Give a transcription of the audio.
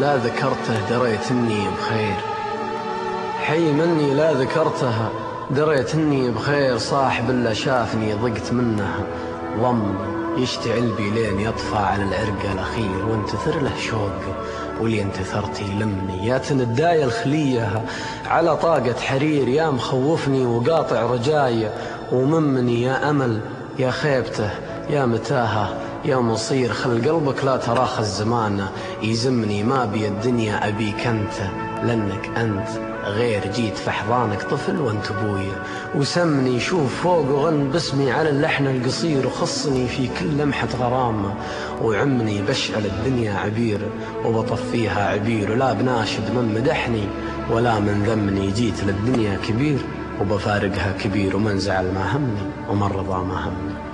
لا ذكرته دريت اني بخير. حي مني لا ذكرته دريت اني بخير. صاحب الا شافني ضقت منه ضم يشتعل بي لين يطفى على العرق الأخير. وانتثر له شوق واللي انتثرتي لمني يا تندايا الخلية على طاقة حرير. يا مخوفني وقاطع رجاي وممني يا أمل يا خيبته يا متاهة يا مصير خل قلبك لا تراخ الزمان. يزمني ما بي الدنيا أبيك أنت لأنك أنت غير جيت في حضانك طفل وأنت ابويا وسمني شوف فوق وغن باسمي على اللحن القصير وخصني في كل لمحة غرامة وعمني بشعل الدنيا عبير وبطفيها عبير ولا بناشد من مدحني ولا من ذمني جيت للدنيا كبير وبفارقها كبير ومن زعل ما همني ومن رضى ما همني.